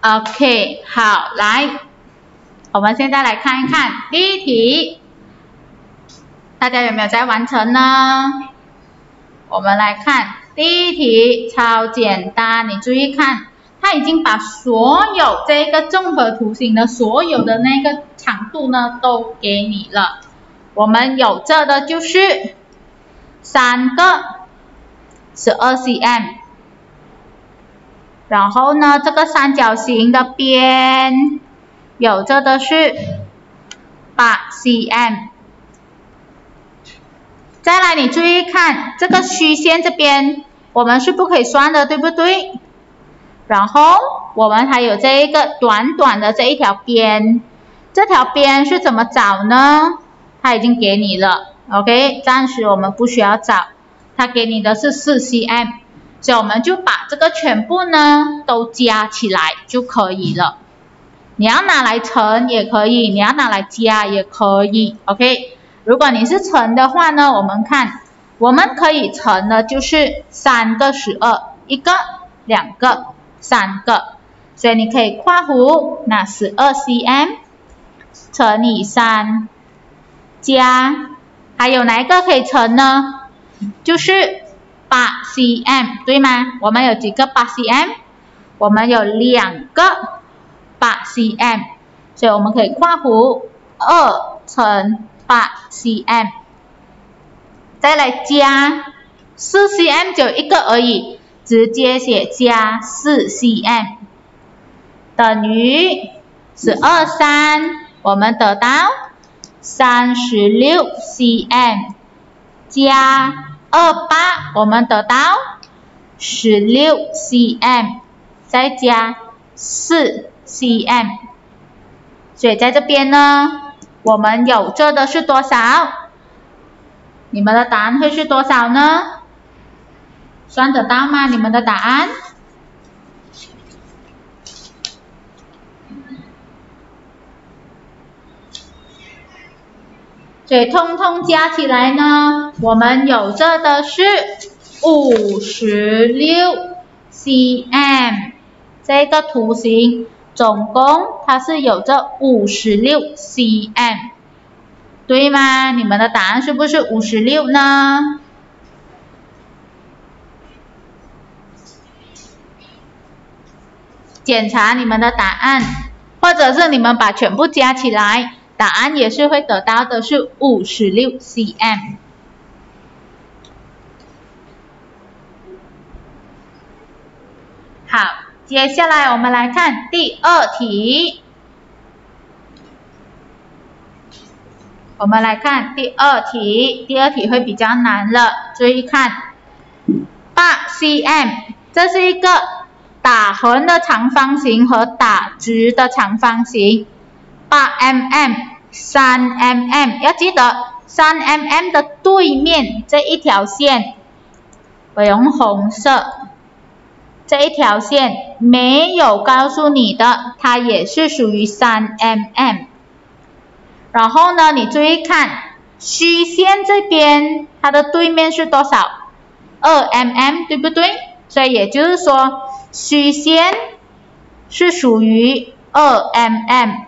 OK，好，来，我们现在来看一看第一题，大家有没有在完成呢？我们来看第一题，超简单，你注意看，它已经把所有这个综合图形的所有的那个长度呢都给你了。我们有这的就是三个十二 cm。然后呢，这个三角形的边有着的是八 cm。再来，你注意看这个虚线这边，我们是不可以算的，对不对？然后我们还有这一个短短的这一条边，这条边是怎么找呢？它已经给你了，OK，暂时我们不需要找，它给你的是四 cm。所以我们就把这个全部呢都加起来就可以了。你要拿来乘也可以，你要拿来加也可以，OK。如果你是乘的话呢，我们看，我们可以乘的就是三个十二，一个、两个、三个，所以你可以括弧拿十二 cm 乘以三加，还有哪一个可以乘呢？就是。八 cm 对吗？我们有几个八 cm？我们有两个八 cm，所以我们可以括弧二乘八 cm，再来加四 cm 就一个而已，直接写加四 cm 等于十二三，我们得到三十六 cm 加。二八，我们得到十六 cm，再加四 cm，所以在这边呢，我们有这的是多少？你们的答案会是多少呢？算得到吗？你们的答案？所以通通加起来呢，我们有这的是五十六 cm，这个图形总共它是有这五十六 cm，对吗？你们的答案是不是五十六呢？检查你们的答案，或者是你们把全部加起来，答案也是会得到的是五十六 cm。好，接下来我们来看第二题。我们来看第二题，第二题会比较难了。注意看，八 cm，这是一个打横的长方形和打直的长方形。八 mm，三 mm，要记得三 mm 的对面这一条线，我用红色。这一条线没有告诉你的，它也是属于三 mm。然后呢，你注意看虚线这边，它的对面是多少？二 mm，对不对？所以也就是说，虚线是属于二 mm。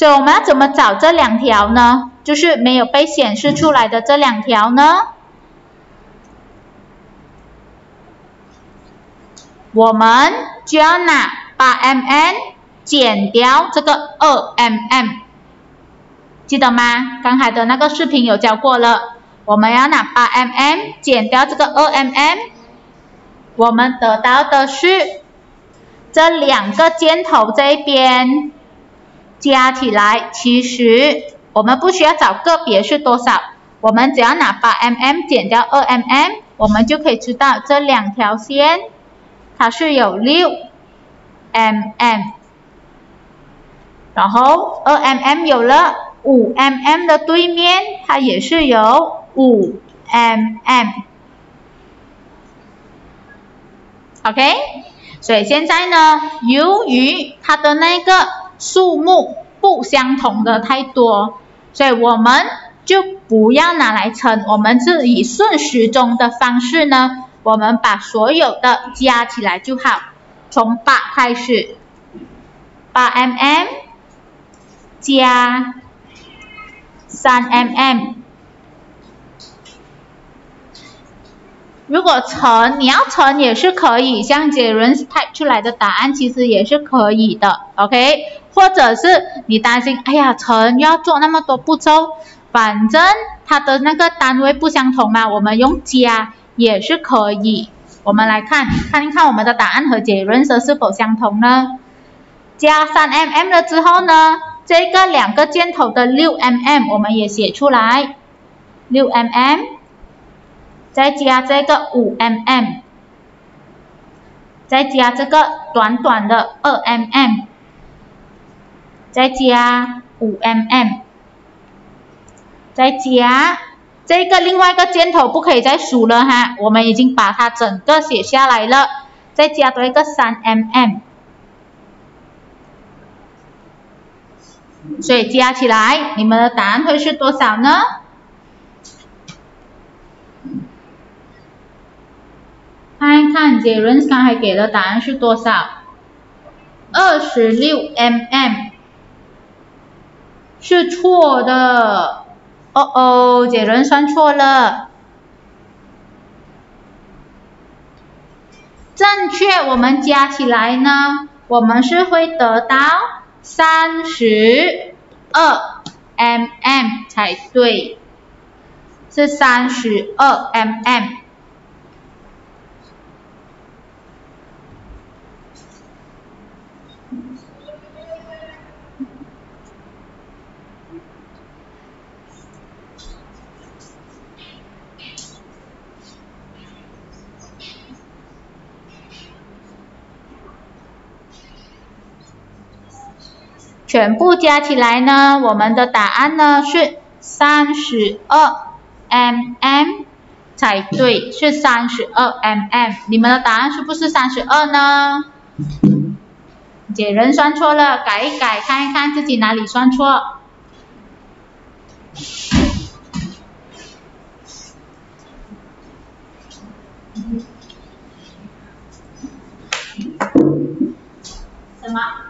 所以我们要怎么找这两条呢？就是没有被显示出来的这两条呢？我们就要拿八 mm 减掉这个二 mm，记得吗？刚才的那个视频有教过了。我们要拿八 mm 减掉这个二 mm，我们得到的是这两个箭头这一边加起来，其实我们不需要找个别是多少，我们只要拿八 mm 减掉二 mm，我们就可以知道这两条线。它是有六 mm，然后二 mm 有了五 mm 的对面，它也是有五 mm。OK，所以现在呢，由于它的那个数目不相同的太多，所以我们就不要拿来称，我们是以顺时钟的方式呢。我们把所有的加起来就好，从八开始，八 mm 加三 mm。如果乘，你要乘也是可以，像杰伦 type 出来的答案其实也是可以的，OK？或者是你担心，哎呀，乘要做那么多步骤，反正它的那个单位不相同嘛，我们用加。也是可以，我们来看看一看我们的答案和结论是否相同呢？加三 mm 了之后呢，这个两个箭头的六 mm 我们也写出来，六 mm，再加这个五 mm，再加这个短短的二 mm，再加五 mm，再加。这个另外一个箭头不可以再数了哈，我们已经把它整个写下来了，再加多一个三 mm，所以加起来你们的答案会是多少呢？看一看杰伦刚才给的答案是多少？二十六 mm，是错的。哦哦，杰伦算错了。正确，我们加起来呢，我们是会得到三十二 mm 才对，是三十二 mm。全部加起来呢，我们的答案呢是三十二 mm 才对，是三十二 mm。你们的答案是不是三十二呢？姐人算错了，改一改，看一看自己哪里算错。什么？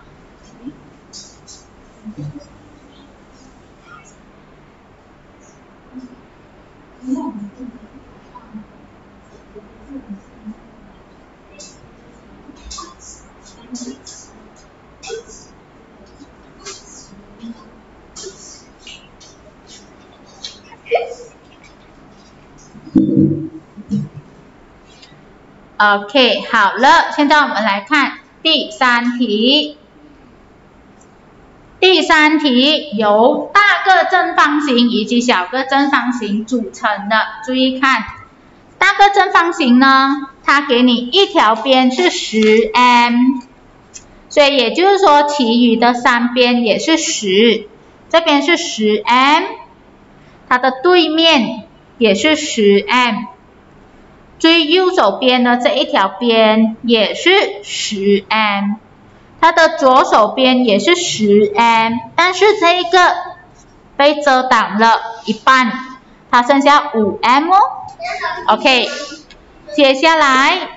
OK，好了，现在我们来看第三题。第三题由大个正方形以及小个正方形组成的。注意看，大个正方形呢，它给你一条边是十 m，所以也就是说，其余的三边也是十。这边是十 m，它的对面也是十 m。最右手边的这一条边也是十 m，它的左手边也是十 m，但是这一个被遮挡了一半，它剩下五 m 哦。OK，接下来，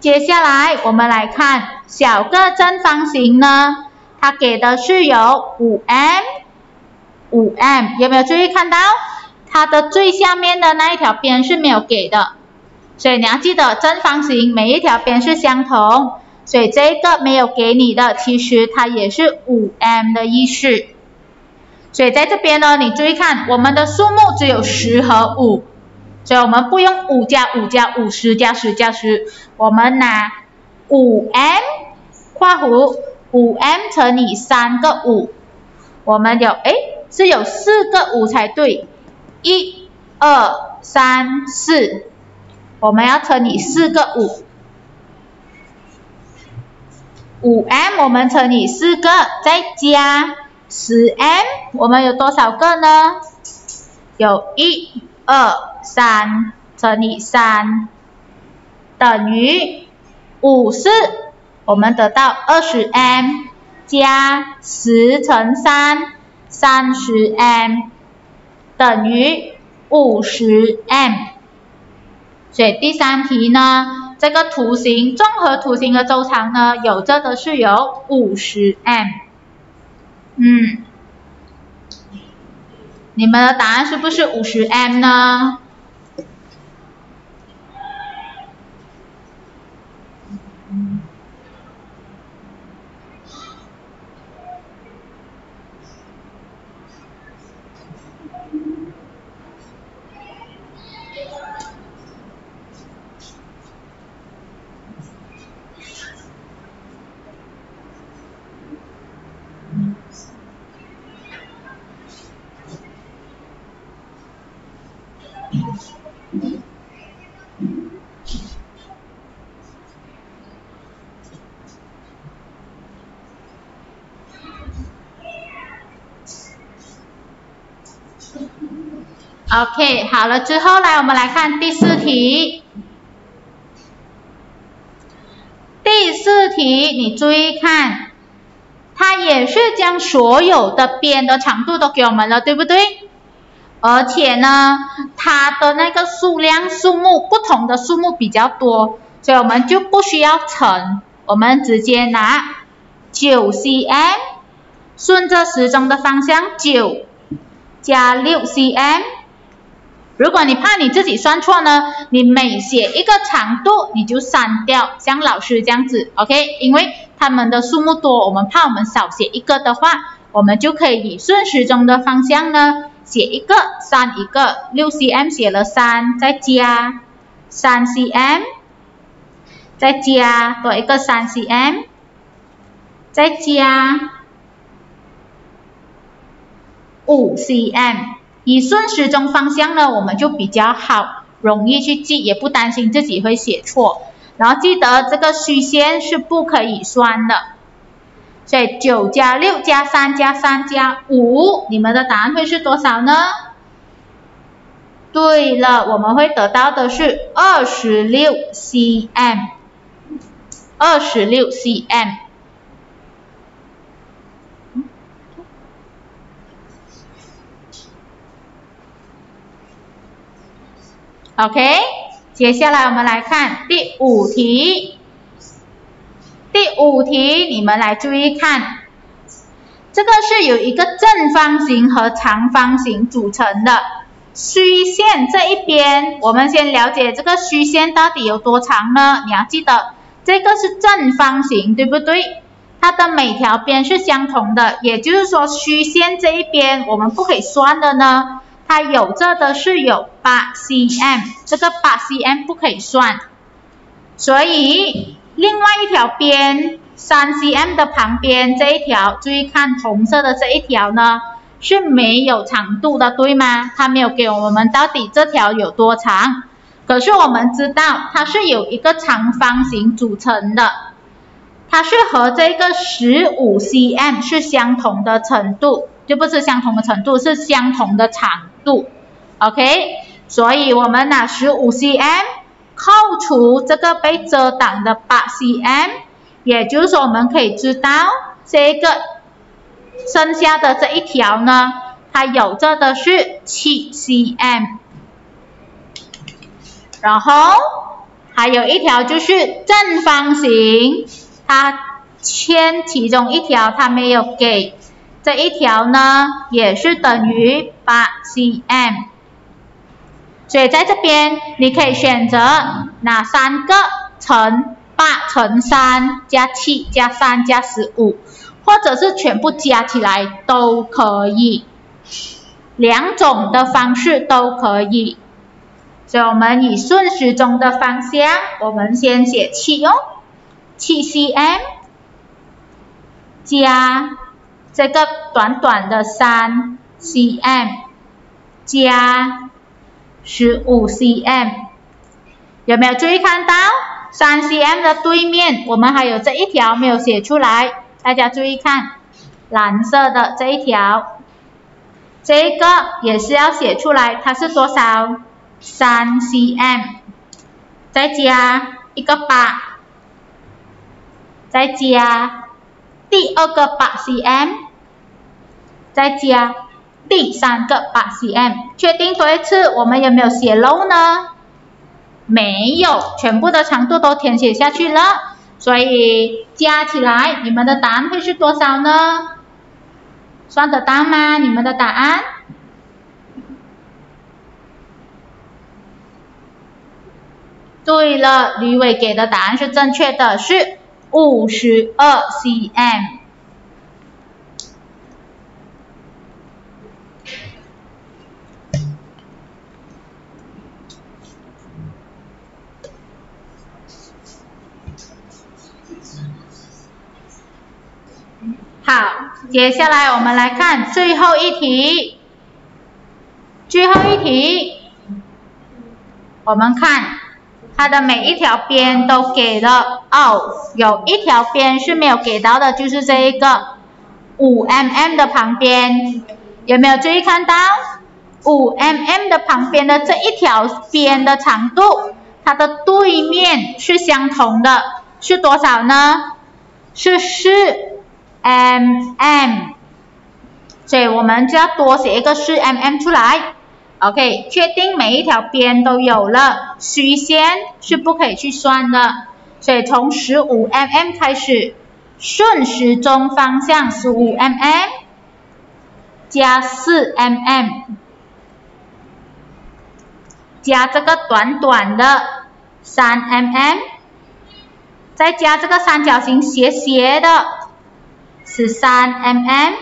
接下来我们来看小个正方形呢，它给的是有五 m。五 m 有没有注意看到它的最下面的那一条边是没有给的，所以你要记得正方形每一条边是相同，所以这个没有给你的，其实它也是五 m 的意思。所以在这边呢，你注意看我们的数目只有十和五，所以我们不用五加五加五十加十加十，我们拿五 m 括弧五 m 乘以三个五，我们有哎。是有四个五才对，一、二、三、四，我们要乘以四个五，五 m 我们乘以四个，再加十 m，我们有多少个呢？有一、二、三乘以三等于五四，我们得到二十 m 加十乘三。三十 m 等于五十 m，所以第三题呢，这个图形综合图形的周长呢，有这个是有五十 m。嗯，你们的答案是不是五十 m 呢？OK，好了之后来，我们来看第四题。第四题，你注意看，它也是将所有的边的长度都给我们了，对不对？而且呢，它的那个数量数目不同的数目比较多，所以我们就不需要乘，我们直接拿九 cm，顺着时钟的方向九加六 cm。如果你怕你自己算错呢，你每写一个长度你就删掉，像老师这样子，OK？因为他们的数目多，我们怕我们少写一个的话，我们就可以以顺时钟的方向呢，写一个删一个，六 cm 写了三，再加三 cm，再加多一个三 cm，再加五 cm。以顺时钟方向呢，我们就比较好，容易去记，也不担心自己会写错。然后记得这个虚线是不可以算的。所以九加六加三加三加五，你们的答案会是多少呢？对了，我们会得到的是二十六 cm，二十六 cm。OK，接下来我们来看第五题。第五题你们来注意看，这个是有一个正方形和长方形组成的。虚线这一边，我们先了解这个虚线到底有多长呢？你要记得，这个是正方形，对不对？它的每条边是相同的，也就是说虚线这一边我们不可以算的呢。它有着的是有八 cm，这个八 cm 不可以算。所以另外一条边三 cm 的旁边这一条，注意看红色的这一条呢是没有长度的，对吗？它没有给我们到底这条有多长。可是我们知道它是有一个长方形组成的。它是和这个十五 cm 是相同的程度，就不是相同的程度，是相同的长度，OK？所以我们拿十五 cm 扣除这个被遮挡的八 cm，也就是说我们可以知道这个剩下的这一条呢，它有着的是七 cm，然后还有一条就是正方形。它牵其中一条，它没有给这一条呢，也是等于八 cm。所以在这边你可以选择哪三个乘八乘三加七加三加十五，或者是全部加起来都可以，两种的方式都可以。所以我们以顺时钟的方向，我们先写七哦。七 cm 加这个短短的三 cm 加十五 cm，有没有注意看到三 cm 的对面？我们还有这一条没有写出来，大家注意看，蓝色的这一条，这个也是要写出来，它是多少？三 cm，再加一个八。再加第二个八 cm，再加第三个八 cm，确定多一次，我们有没有写漏呢？没有，全部的长度都填写下去了，所以加起来，你们的答案会是多少呢？算得到吗？你们的答案？对了，吕伟给的答案是正确的，是。五十二 cm。好，接下来我们来看最后一题。最后一题，我们看。它的每一条边都给了哦，有一条边是没有给到的，就是这一个五 mm 的旁边，有没有注意看到五 mm 的旁边的这一条边的长度，它的对面是相同的，是多少呢？是四 mm，所以我们就要多写一个四 mm 出来。OK，确定每一条边都有了，虚线是不可以去算的，所以从十五 mm 开始，顺时钟方向十五 mm 加四 mm 加这个短短的三 mm，再加这个三角形斜斜的十三 mm，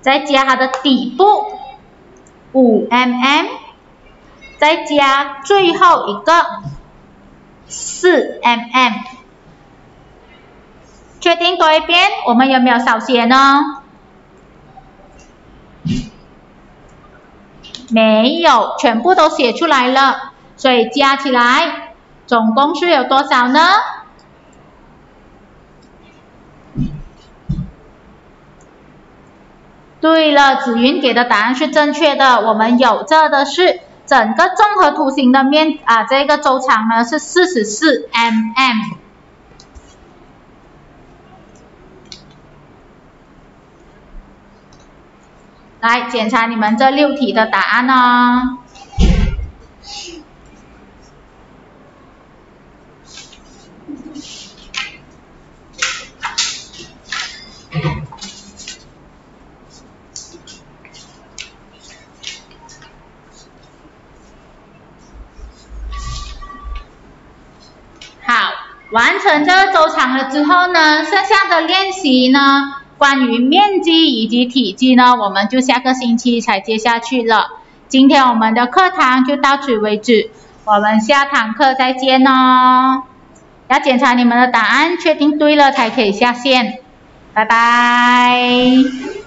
再加它的底部。五 mm，再加最后一个四 mm，确定多一遍，我们有没有少写呢？没有，全部都写出来了，所以加起来总共是有多少呢？对了，紫云给的答案是正确的。我们有这的是整个综合图形的面啊，这个周长呢是四十四 mm。来检查你们这六题的答案呢。完成这个周长了之后呢，剩下的练习呢，关于面积以及体积呢，我们就下个星期才接下去了。今天我们的课堂就到此为止，我们下堂课再见哦。要检查你们的答案，确定对了才可以下线。拜拜。